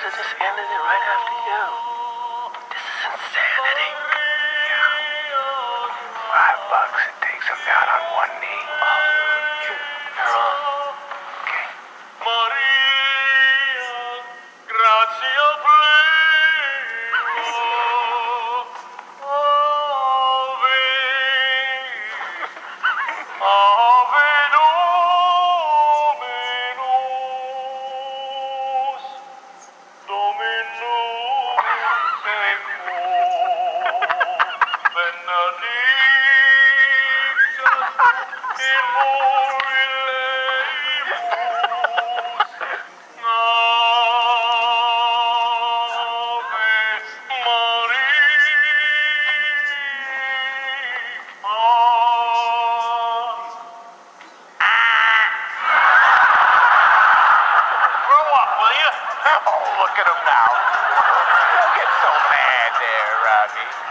have just ended it right after you. This is insanity. Five bucks. It takes him down on one knee. You're on. Okay. Maria, plena, Ave, Oh, look at him now. Don't get so mad there, Robbie.